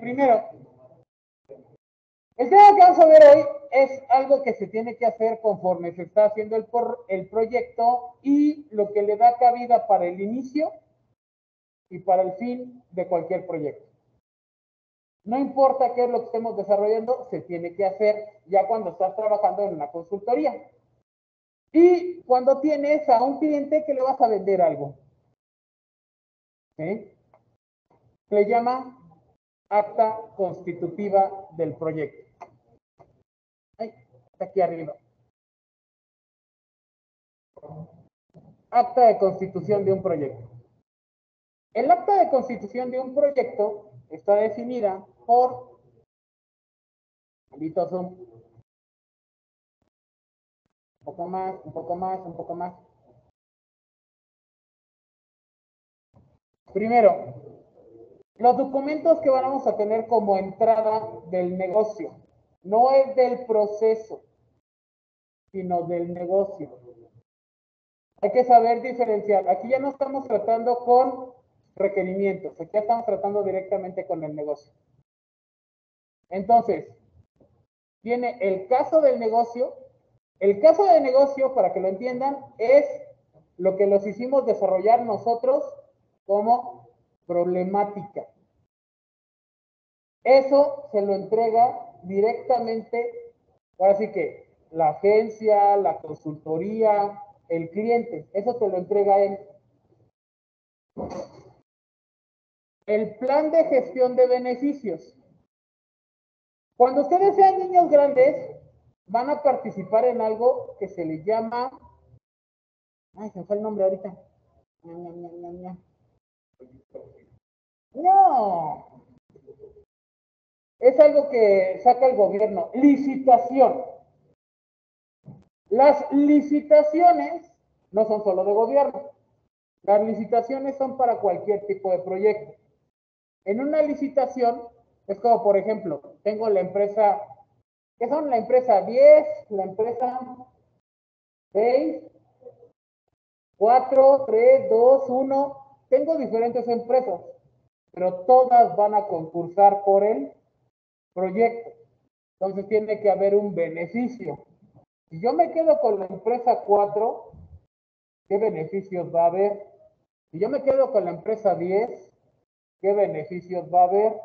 primero, el tema que vamos a ver hoy es algo que se tiene que hacer conforme se está haciendo el, por, el proyecto y lo que le da cabida para el inicio y para el fin de cualquier proyecto. No importa qué es lo que estemos desarrollando, se tiene que hacer ya cuando estás trabajando en una consultoría. Y cuando tienes a un cliente que le vas a vender algo. ¿Sí? Se llama acta constitutiva del proyecto. está aquí arriba. Acta de constitución de un proyecto. El acta de constitución de un proyecto está definida por un poco más, un poco más, un poco más. Primero, los documentos que vamos a tener como entrada del negocio. No es del proceso, sino del negocio. Hay que saber diferenciar. Aquí ya no estamos tratando con requerimientos, aquí ya estamos tratando directamente con el negocio. Entonces, tiene el caso del negocio. El caso de negocio, para que lo entiendan, es lo que los hicimos desarrollar nosotros como problemática. Eso se lo entrega directamente, así que la agencia, la consultoría, el cliente, eso te lo entrega él. El plan de gestión de beneficios. Cuando ustedes sean niños grandes, van a participar en algo que se les llama. Ay, se fue el nombre ahorita. No. Es algo que saca el gobierno. Licitación. Las licitaciones no son solo de gobierno. Las licitaciones son para cualquier tipo de proyecto. En una licitación es como, por ejemplo, tengo la empresa, ¿qué son la empresa 10, la empresa 6, 4, 3, 2, 1. Tengo diferentes empresas, pero todas van a concursar por el proyecto. Entonces tiene que haber un beneficio. Si yo me quedo con la empresa 4, ¿qué beneficios va a haber? Si yo me quedo con la empresa 10, ¿qué beneficios va a haber?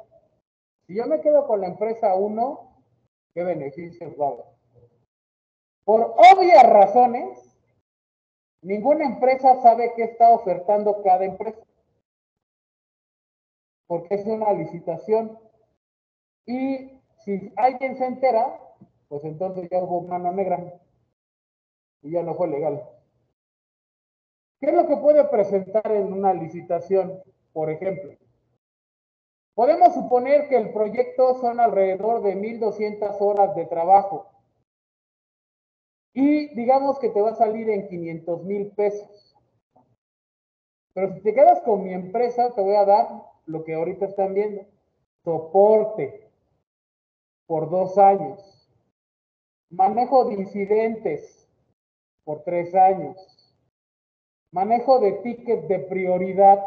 Si yo me quedo con la empresa 1, ¿qué beneficios va a haber? Por obvias razones, ninguna empresa sabe qué está ofertando cada empresa. Porque es una licitación. Y si alguien se entera, pues entonces ya hubo mano negra. Y ya no fue legal. ¿Qué es lo que puede presentar en una licitación, por ejemplo? Podemos suponer que el proyecto son alrededor de 1.200 horas de trabajo y digamos que te va a salir en 500 mil pesos. Pero si te quedas con mi empresa, te voy a dar lo que ahorita están viendo, soporte por dos años, manejo de incidentes por tres años, manejo de tickets de prioridad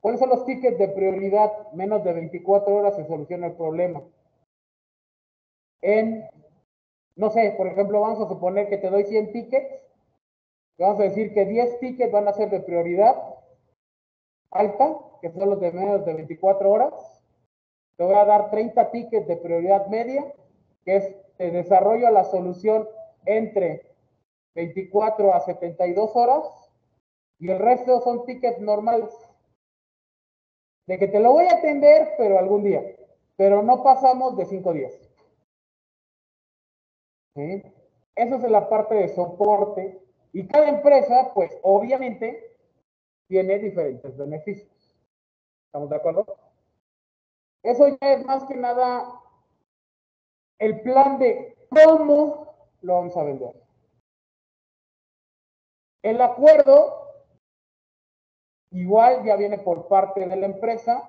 ¿Cuáles son los tickets de prioridad? Menos de 24 horas se soluciona el problema. En, no sé, por ejemplo, vamos a suponer que te doy 100 tickets. Vamos a decir que 10 tickets van a ser de prioridad alta, que son los de menos de 24 horas. Te voy a dar 30 tickets de prioridad media, que es te desarrollo la solución entre 24 a 72 horas. Y el resto son tickets normales de que te lo voy a atender, pero algún día. Pero no pasamos de cinco días. ¿Sí? Eso es la parte de soporte. Y cada empresa, pues obviamente, tiene diferentes beneficios. ¿Estamos de acuerdo? Eso ya es más que nada el plan de cómo lo vamos a vender. El acuerdo igual ya viene por parte de la empresa.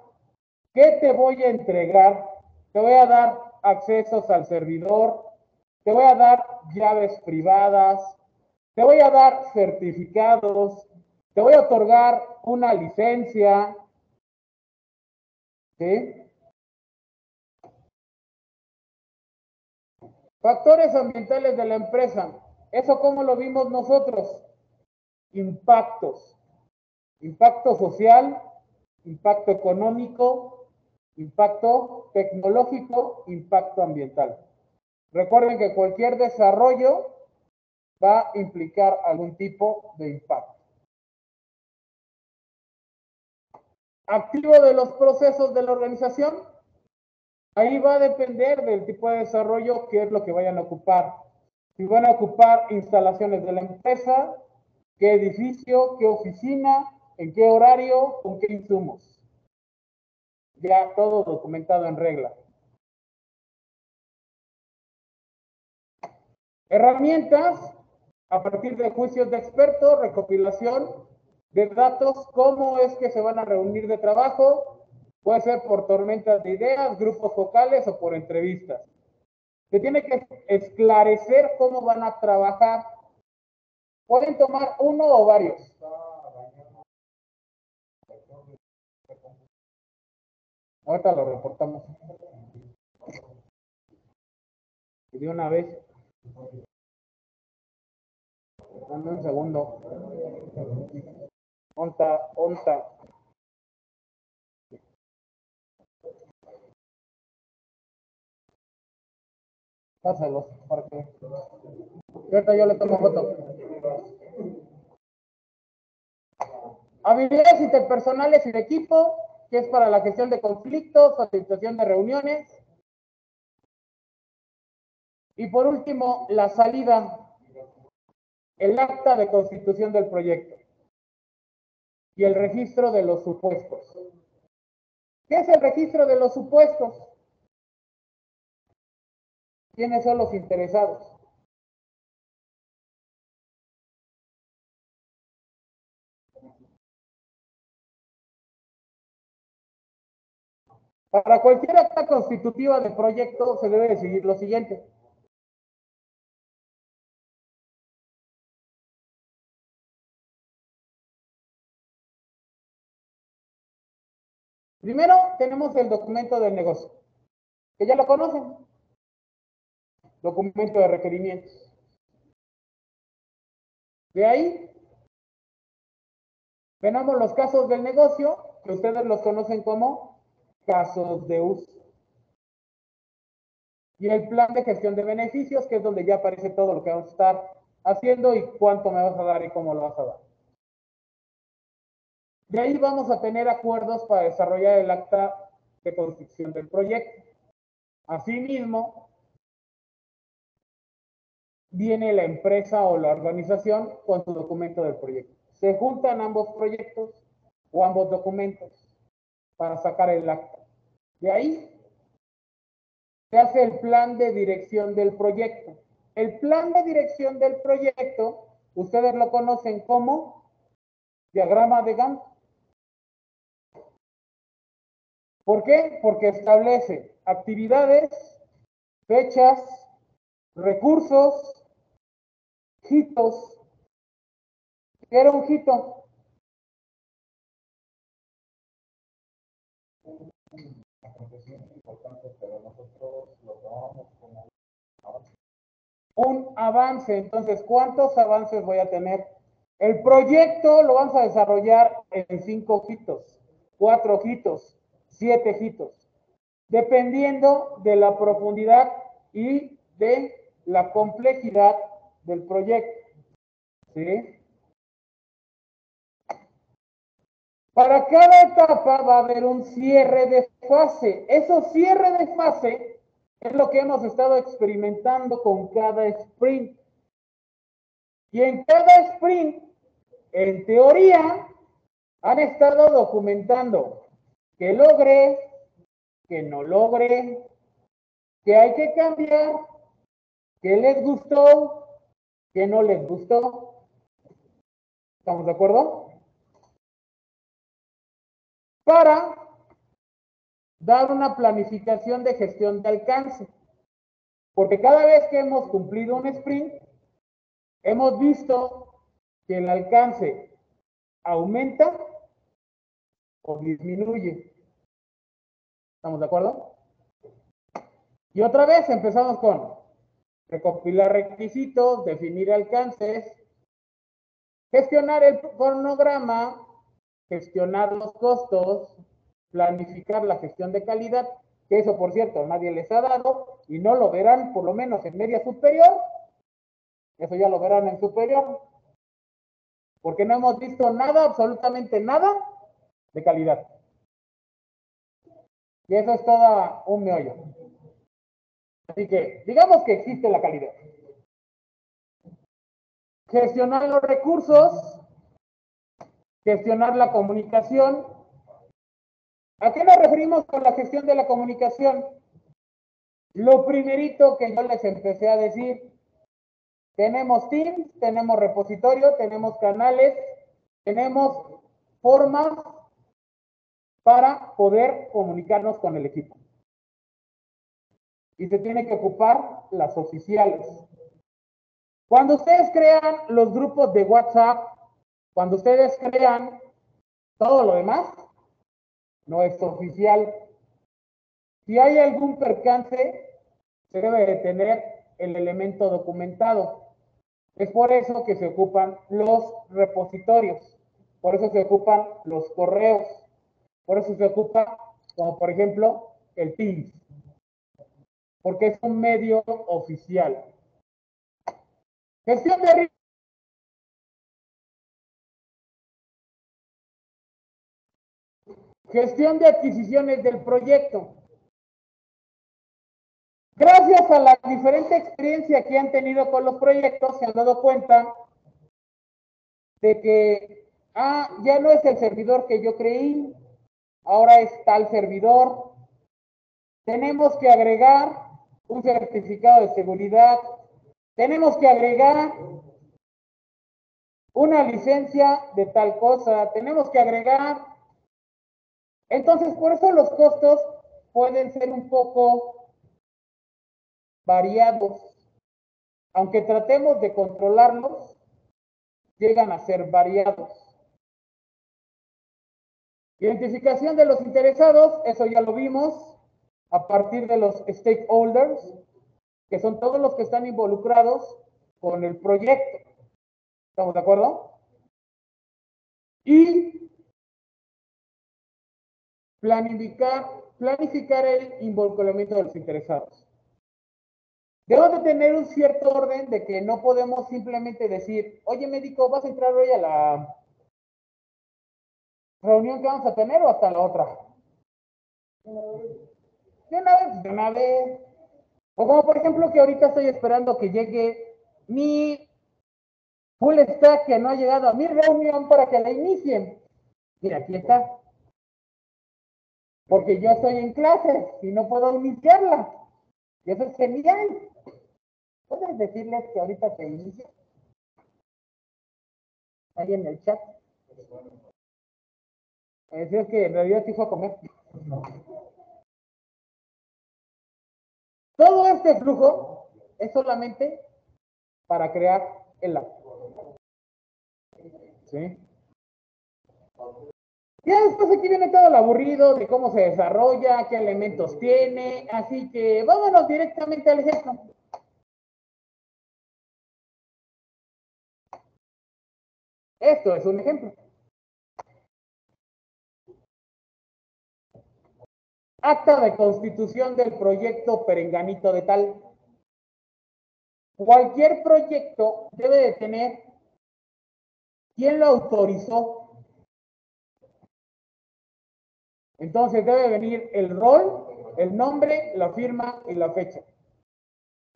¿Qué te voy a entregar? Te voy a dar accesos al servidor, te voy a dar llaves privadas, te voy a dar certificados, te voy a otorgar una licencia, ¿Sí? Factores ambientales de la empresa. ¿Eso cómo lo vimos nosotros? Impactos. Impacto social, impacto económico, impacto tecnológico, impacto ambiental. Recuerden que cualquier desarrollo va a implicar algún tipo de impacto. Activo de los procesos de la organización. Ahí va a depender del tipo de desarrollo, qué es lo que vayan a ocupar. Si van a ocupar instalaciones de la empresa, qué edificio, qué oficina, en qué horario, con qué insumos. Ya todo documentado en regla. Herramientas a partir de juicios de expertos, recopilación de datos, cómo es que se van a reunir de trabajo, puede ser por tormentas de ideas, grupos focales o por entrevistas. Se tiene que esclarecer cómo van a trabajar. Pueden tomar uno o varios. Ahorita lo reportamos. Y de una vez. Dame un segundo. Onta, onta. Pásalos para que. Ahorita yo le tomo foto. Habilidades interpersonales y de equipo, que es para la gestión de conflictos, facilitación de reuniones. Y por último, la salida, el acta de constitución del proyecto y el registro de los supuestos. ¿Qué es el registro de los supuestos? ¿Quiénes son los interesados? Para cualquier acta constitutiva de proyecto se debe seguir lo siguiente. Primero tenemos el documento del negocio, que ya lo conocen. Documento de requerimientos. De ahí, venamos los casos del negocio, que ustedes los conocen como casos de uso. Y el plan de gestión de beneficios, que es donde ya aparece todo lo que vamos a estar haciendo y cuánto me vas a dar y cómo lo vas a dar. De ahí vamos a tener acuerdos para desarrollar el acta de construcción del proyecto. Asimismo, viene la empresa o la organización con su documento del proyecto. Se juntan ambos proyectos o ambos documentos para sacar el acta. De ahí se hace el plan de dirección del proyecto. El plan de dirección del proyecto, ustedes lo conocen como diagrama de Gantt. ¿Por qué? Porque establece actividades, fechas, recursos, hitos. ¿Qué era un hito? Un avance. Entonces, ¿cuántos avances voy a tener? El proyecto lo vamos a desarrollar en cinco hitos, cuatro hitos, siete hitos, dependiendo de la profundidad y de la complejidad del proyecto. ¿Sí? Para cada etapa va a haber un cierre de fase. Eso cierre de fase es lo que hemos estado experimentando con cada sprint. Y en cada sprint, en teoría, han estado documentando que logre, que no logre, que hay que cambiar, que les gustó, que no les gustó. ¿Estamos de acuerdo? Para dar una planificación de gestión de alcance. Porque cada vez que hemos cumplido un sprint, hemos visto que el alcance aumenta o disminuye. ¿Estamos de acuerdo? Y otra vez empezamos con recopilar requisitos, definir alcances, gestionar el cronograma, gestionar los costos, planificar la gestión de calidad, que eso por cierto nadie les ha dado y no lo verán por lo menos en media superior, eso ya lo verán en superior, porque no hemos visto nada, absolutamente nada de calidad. Y eso es toda un meollo. Así que digamos que existe la calidad. Gestionar los recursos, gestionar la comunicación. ¿A qué nos referimos con la gestión de la comunicación? Lo primerito que yo les empecé a decir, tenemos Teams, tenemos repositorio, tenemos canales, tenemos formas para poder comunicarnos con el equipo. Y se tiene que ocupar las oficiales. Cuando ustedes crean los grupos de WhatsApp, cuando ustedes crean todo lo demás, no es oficial. Si hay algún percance, se debe de tener el elemento documentado. Es por eso que se ocupan los repositorios, por eso se ocupan los correos, por eso se ocupa, como por ejemplo, el Teams, porque es un medio oficial. Gestión de Gestión de adquisiciones del proyecto. Gracias a la diferente experiencia que han tenido con los proyectos, se han dado cuenta de que, ah, ya no es el servidor que yo creí, ahora es tal servidor. Tenemos que agregar un certificado de seguridad. Tenemos que agregar una licencia de tal cosa. Tenemos que agregar. Entonces, por eso los costos pueden ser un poco variados. Aunque tratemos de controlarlos, llegan a ser variados. Identificación de los interesados, eso ya lo vimos, a partir de los stakeholders, que son todos los que están involucrados con el proyecto. ¿Estamos de acuerdo? Y planificar, planificar el involucramiento de los interesados. Debo de tener un cierto orden de que no podemos simplemente decir, oye médico, vas a entrar hoy a la reunión que vamos a tener o hasta la otra. De una vez, de una vez. O como por ejemplo que ahorita estoy esperando que llegue mi full stack que no ha llegado a mi reunión para que la inicien. Mira, aquí está. Porque yo estoy en clases y no puedo iniciarla. Y eso es genial. ¿Puedes decirles que ahorita se inicie? Ahí en el chat. Es decir, que en realidad sí fue a comer. Todo este flujo es solamente para crear el app. ¿Sí? Ya después aquí viene todo el aburrido de cómo se desarrolla, qué elementos tiene, así que vámonos directamente al ejemplo. Esto es un ejemplo. Acta de constitución del proyecto Perenganito de tal. Cualquier proyecto debe de tener quién lo autorizó. Entonces debe venir el rol, el nombre, la firma y la fecha.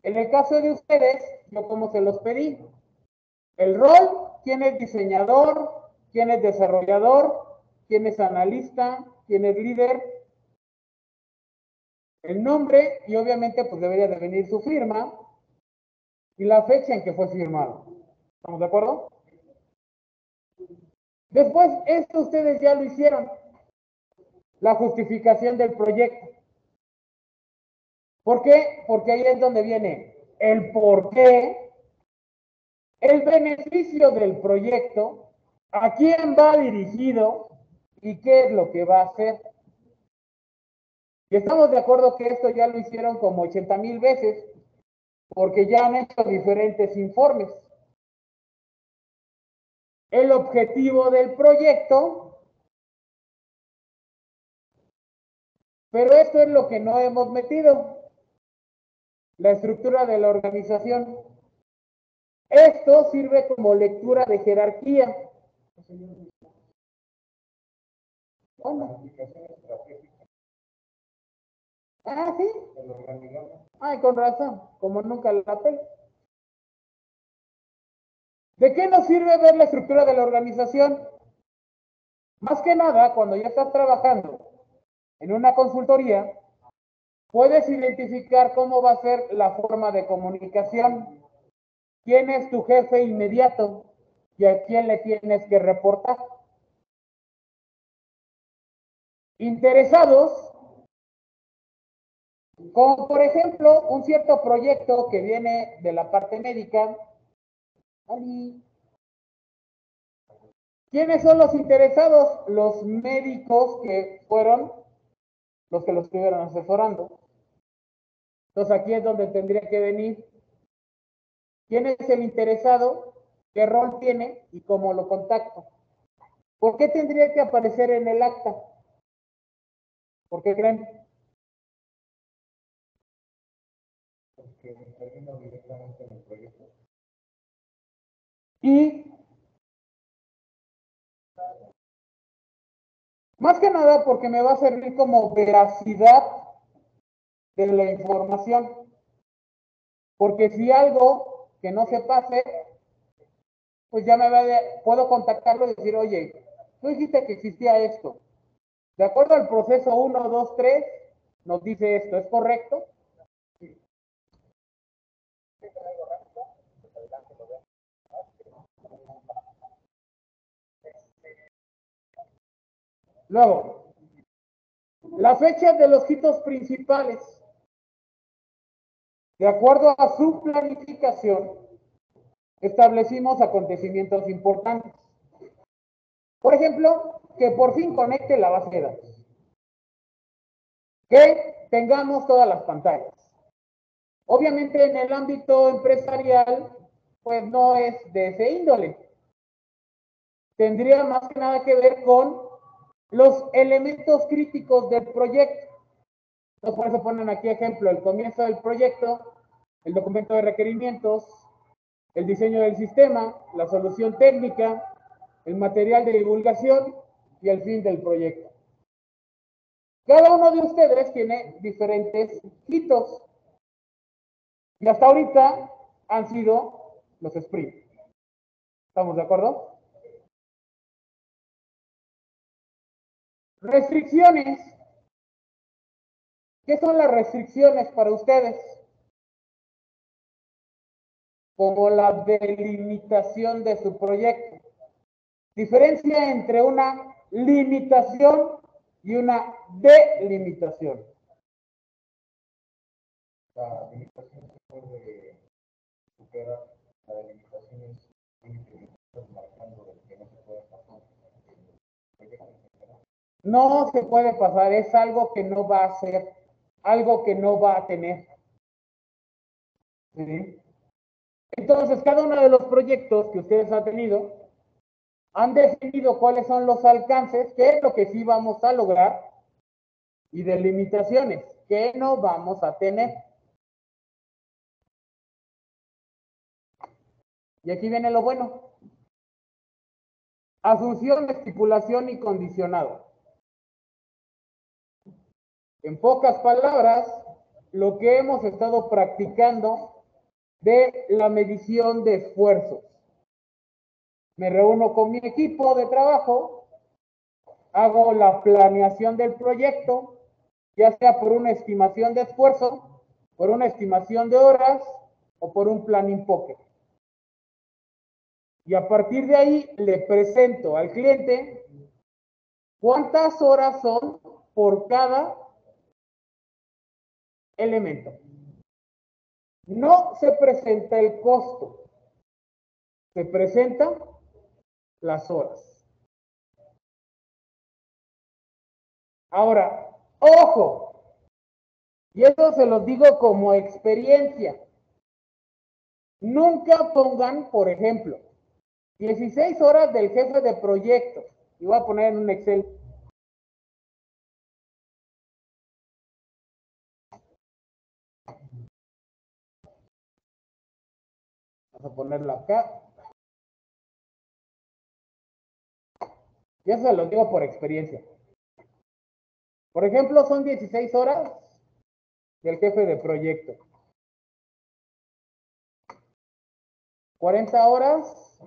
En el caso de ustedes, yo como se los pedí, el rol, quién es diseñador, quién es desarrollador, quién es analista, quién es líder, el nombre y obviamente pues debería de venir su firma y la fecha en que fue firmado. ¿Estamos de acuerdo? Después, esto ustedes ya lo hicieron. La justificación del proyecto. ¿Por qué? Porque ahí es donde viene el por qué, el beneficio del proyecto, a quién va dirigido y qué es lo que va a hacer. Y estamos de acuerdo que esto ya lo hicieron como 80 mil veces, porque ya han hecho diferentes informes. El objetivo del proyecto, pero esto es lo que no hemos metido, la estructura de la organización. Esto sirve como lectura de jerarquía. Ah, sí. Ay, con razón, como nunca la pe. ¿De qué nos sirve ver la estructura de la organización? Más que nada, cuando ya estás trabajando en una consultoría, puedes identificar cómo va a ser la forma de comunicación, quién es tu jefe inmediato y a quién le tienes que reportar. Interesados como por ejemplo, un cierto proyecto que viene de la parte médica. ¿Quiénes son los interesados? Los médicos que fueron los que los estuvieron asesorando. Entonces aquí es donde tendría que venir. ¿Quién es el interesado? ¿Qué rol tiene? ¿Y cómo lo contacto? ¿Por qué tendría que aparecer en el acta? ¿Por qué creen? Y más que nada porque me va a servir como veracidad de la información. Porque si algo que no se pase, pues ya me va a, puedo contactarlo y decir, oye, tú dijiste que existía esto. De acuerdo al proceso 1, 2, 3, nos dice esto, ¿es correcto? Luego, la fecha de los hitos principales. De acuerdo a su planificación, establecimos acontecimientos importantes. Por ejemplo, que por fin conecte la base de datos. Que tengamos todas las pantallas. Obviamente en el ámbito empresarial, pues no es de ese índole. Tendría más que nada que ver con los elementos críticos del proyecto. Entonces, por eso ponen aquí ejemplo, el comienzo del proyecto, el documento de requerimientos, el diseño del sistema, la solución técnica, el material de divulgación y el fin del proyecto. Cada uno de ustedes tiene diferentes hitos. Y hasta ahorita han sido los sprints. ¿Estamos de acuerdo? Restricciones. ¿Qué son las restricciones para ustedes? Como la delimitación de su proyecto. Diferencia entre una limitación y una delimitación. La limitación se puede superar, la delimitación marcando que no se puede pasar. No se puede pasar, es algo que no va a ser, algo que no va a tener. Entonces, cada uno de los proyectos que ustedes han tenido han definido cuáles son los alcances, qué es lo que sí vamos a lograr y de limitaciones, que no vamos a tener. Y aquí viene lo bueno. Asunción, estipulación y condicionado. En pocas palabras, lo que hemos estado practicando de la medición de esfuerzos. Me reúno con mi equipo de trabajo, hago la planeación del proyecto, ya sea por una estimación de esfuerzo, por una estimación de horas o por un planning pocket. Y a partir de ahí le presento al cliente cuántas horas son por cada elemento. No se presenta el costo, se presentan las horas. Ahora, ojo, Y eso se los digo como experiencia. Nunca pongan, por ejemplo, 16 horas del jefe de proyecto. Y voy a poner en un Excel. Vamos a ponerlo acá. Y eso lo digo por experiencia. Por ejemplo, son 16 horas del jefe de proyecto. 40 horas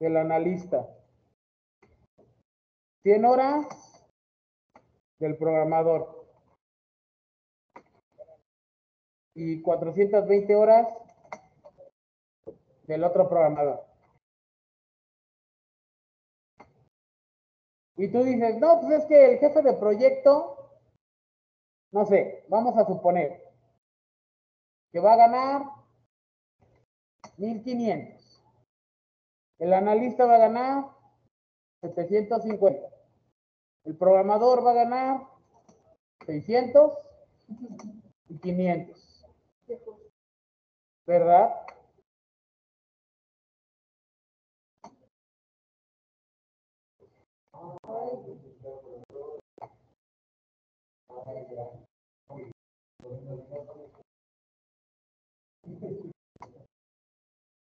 del analista. 100 horas del programador. Y 420 horas del otro programador. Y tú dices, no, pues es que el jefe de proyecto, no sé, vamos a suponer que va a ganar 1500. El analista va a ganar 750. El programador va a ganar 600 y 500. ¿Verdad?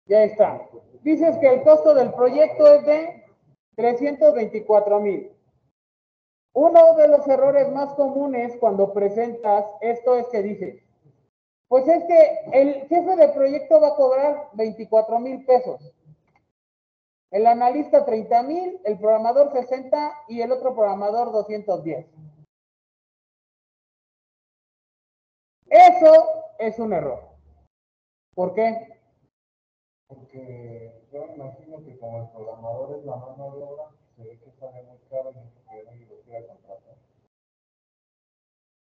Ya está. Dices que el costo del proyecto es de 324 mil. Uno de los errores más comunes cuando presentas esto es que dices, pues es que el jefe de proyecto va a cobrar 24 mil pesos. El analista 30 mil, el programador 60 y el otro programador 210. Eso es un error. ¿Por qué? Porque yo me imagino que como el programador es la mano de obra, se ve que sale muy caro y no quiera contratar.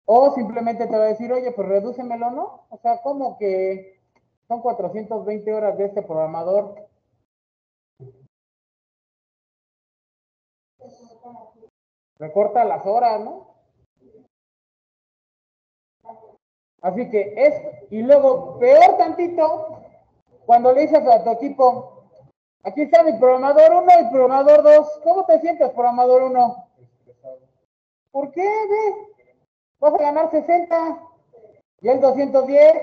O simplemente te va a decir, oye, pues redúcemelo, ¿no? O sea, como que son 420 horas de este programador. Recorta las horas, ¿no? Así que es, y luego, peor tantito, cuando le dices a tu equipo, aquí está mi programador 1 y programador 2, ¿cómo te sientes, programador 1? ¿Por qué? Ve? Vas a ganar 60 y el 210.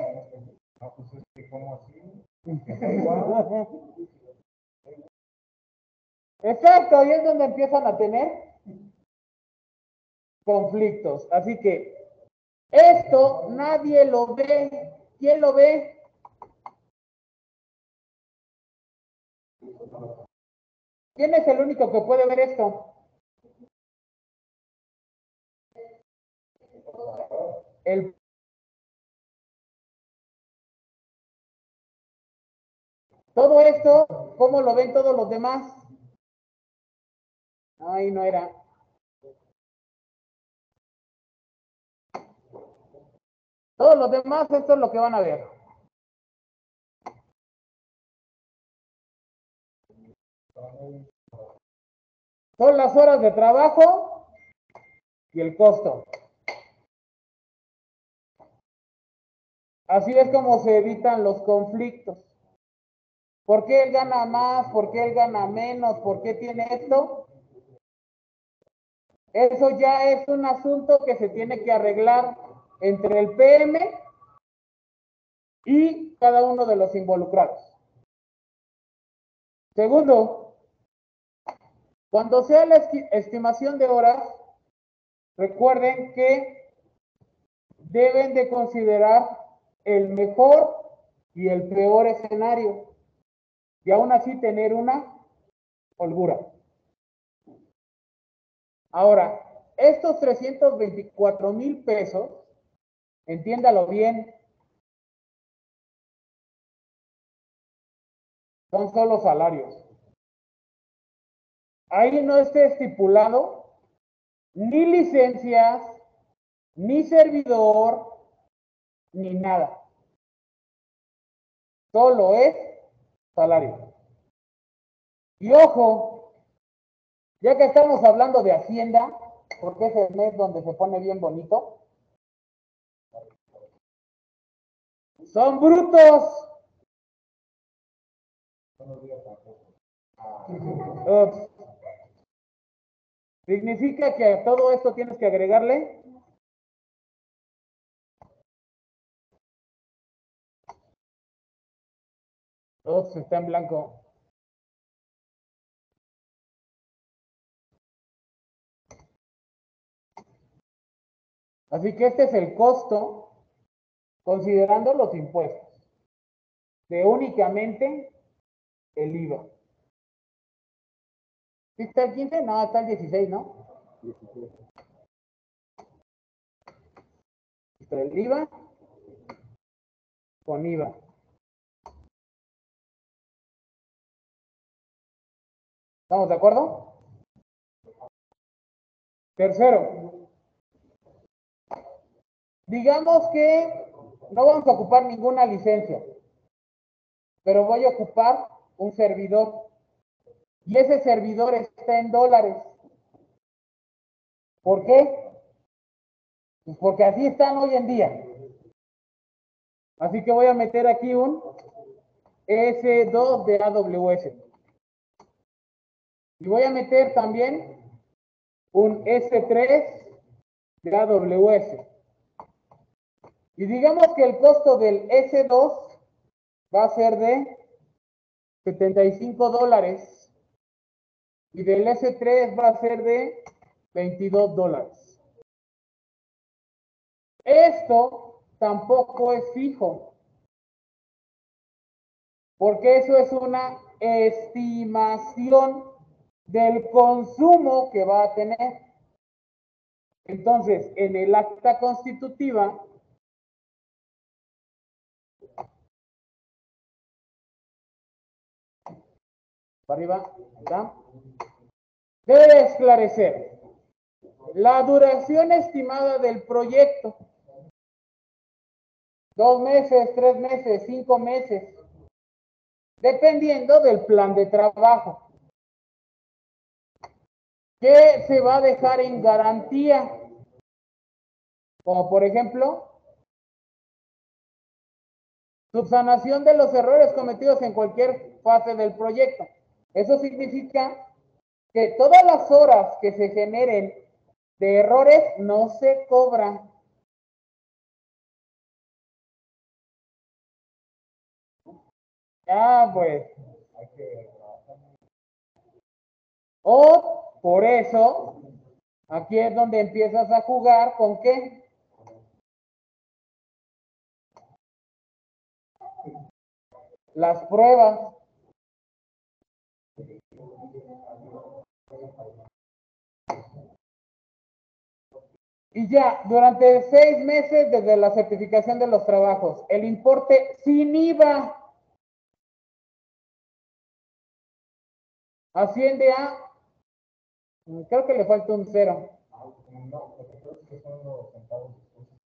No, pues es que como así. Exacto, y es donde empiezan a tener conflictos. Así que esto nadie lo ve. ¿Quién lo ve? ¿Quién es el único que puede ver esto? El Todo esto, ¿cómo lo ven todos los demás? Ay, no era. Todos los demás, esto es lo que van a ver. Son las horas de trabajo y el costo. Así es como se evitan los conflictos. ¿Por qué él gana más? ¿Por qué él gana menos? ¿Por qué tiene esto? Eso ya es un asunto que se tiene que arreglar entre el PM y cada uno de los involucrados. Segundo, cuando sea la estimación de horas, recuerden que deben de considerar el mejor y el peor escenario y aún así tener una holgura. Ahora, estos 324 mil pesos, entiéndalo bien, son solo salarios. Ahí no está estipulado ni licencias, ni servidor, ni nada. Solo es salario. Y ojo, ya que estamos hablando de Hacienda, porque es el mes donde se pone bien bonito, Son brutos. Ups. Significa que a todo esto tienes que agregarle Ups, está en blanco. Así que este es el costo considerando los impuestos de únicamente el IVA. ¿Sí está el 15? No, está el 16, ¿no? 16. Está el IVA con IVA. ¿Estamos de acuerdo? Tercero, digamos que no vamos a ocupar ninguna licencia, pero voy a ocupar un servidor y ese servidor está en dólares. ¿Por qué? Pues porque así están hoy en día. Así que voy a meter aquí un S2 de AWS. Y voy a meter también un S3 de AWS. Y digamos que el costo del S2 va a ser de 75 dólares y del S3 va a ser de 22 dólares. Esto tampoco es fijo, porque eso es una estimación del consumo que va a tener. Entonces, en el acta constitutiva, para arriba, acá, debe esclarecer la duración estimada del proyecto. Dos meses, tres meses, cinco meses, dependiendo del plan de trabajo. ¿Qué se va a dejar en garantía? Como por ejemplo, subsanación de los errores cometidos en cualquier fase del proyecto. Eso significa que todas las horas que se generen de errores no se cobran. Ah, pues. O por eso, aquí es donde empiezas a jugar con qué? Las pruebas. Y ya, durante seis meses desde la certificación de los trabajos, el importe sin IVA asciende a Creo que le falta un cero.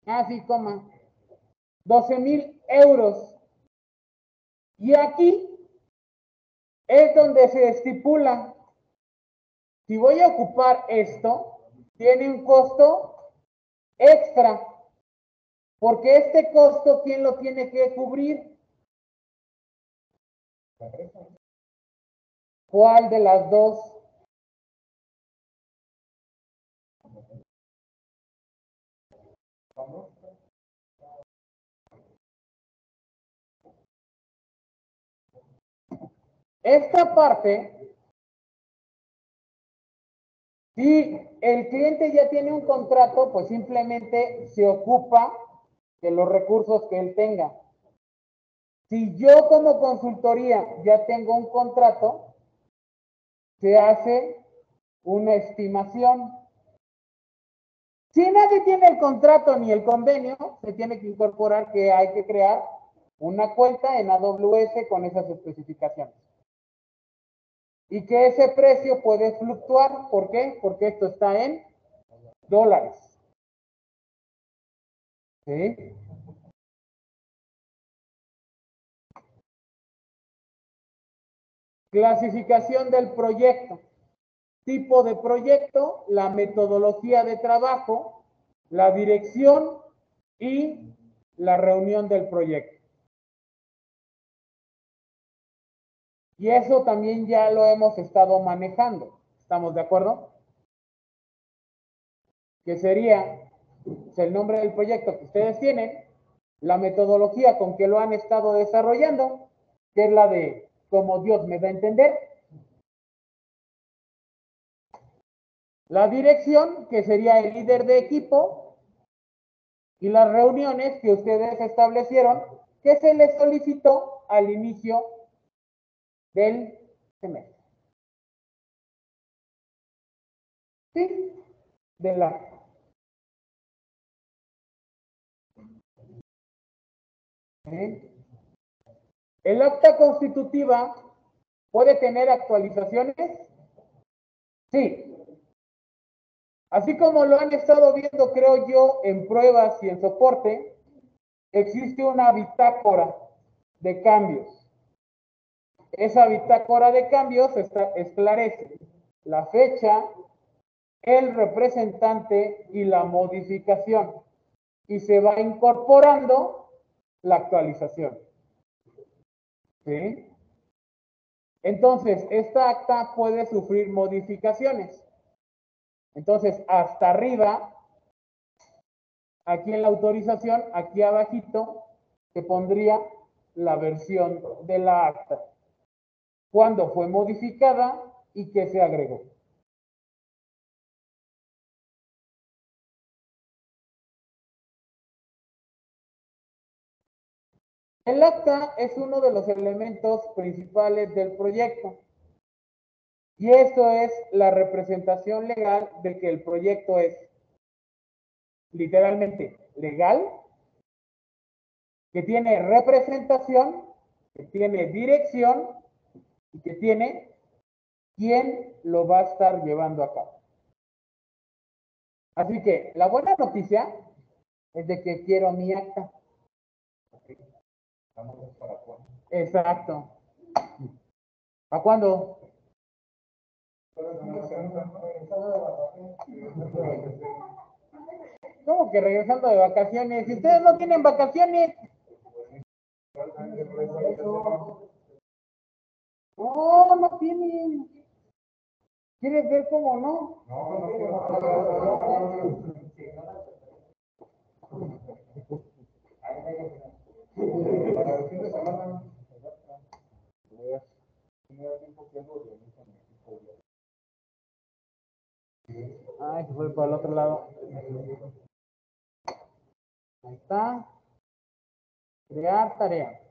Ah, sí, coma. 12 mil euros. Y aquí es donde se estipula, si voy a ocupar esto, tiene un costo extra. Porque este costo, ¿quién lo tiene que cubrir? ¿Cuál de las dos? Esta parte, si el cliente ya tiene un contrato, pues simplemente se ocupa de los recursos que él tenga. Si yo como consultoría ya tengo un contrato, se hace una estimación. Si nadie tiene el contrato ni el convenio, se tiene que incorporar que hay que crear una cuenta en AWS con esas especificaciones y que ese precio puede fluctuar. ¿Por qué? Porque esto está en dólares. Clasificación del proyecto. Tipo de proyecto, la metodología de trabajo, la dirección y la reunión del proyecto. Y eso también ya lo hemos estado manejando. ¿Estamos de acuerdo? Que sería el nombre del proyecto que ustedes tienen, la metodología con que lo han estado desarrollando, que es la de como Dios me da a entender. La dirección, que sería el líder de equipo, y las reuniones que ustedes establecieron, que se les solicitó al inicio del semestre. ¿Sí? De la ¿El acta constitutiva puede tener actualizaciones? Sí. Así como lo han estado viendo, creo yo, en pruebas y en soporte, existe una bitácora de cambios. Esa bitácora de cambios esclarece la fecha, el representante y la modificación. Y se va incorporando la actualización. ¿Sí? Entonces, esta acta puede sufrir modificaciones. Entonces, hasta arriba, aquí en la autorización, aquí abajito, se pondría la versión de la acta. Cuándo fue modificada y qué se agregó. El acta es uno de los elementos principales del proyecto. Y esto es la representación legal de que el proyecto es literalmente legal, que tiene representación, que tiene dirección que tiene quién lo va a estar llevando a cabo. Así que la buena noticia es de que quiero mi acta. Exacto. ¿A cuándo? ¿Cómo que regresando de vacaciones? Si ustedes no tienen vacaciones. No, no tienen. ¿Quieres ver cómo no? No, no semana, Ay, se fue para el otro lado. Ahí está. Crear tarea.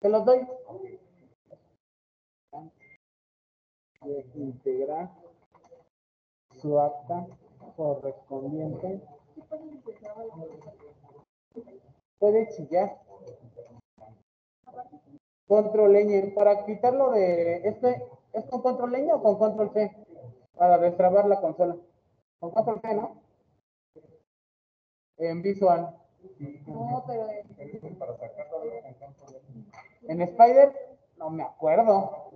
¿Se los doy? De integrar su acta correspondiente. Puede chillar. Control leña. Para quitarlo de este, ¿es con control leña o con control C? Para destrabar la consola. Con control C, ¿no? En visual. No, pero en Spider, no me acuerdo.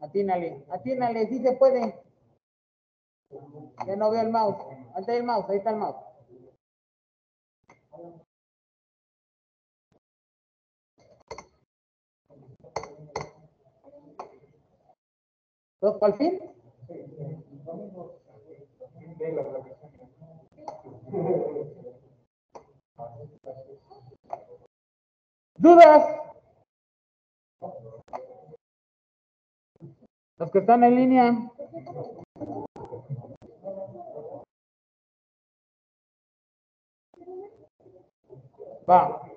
Atínale, atínale, sí se puede. Ya no veo el mouse. Ahí está el mouse, ahí está el mouse. ¿Todo al fin? ¿Dudas? Los que están en línea. Va.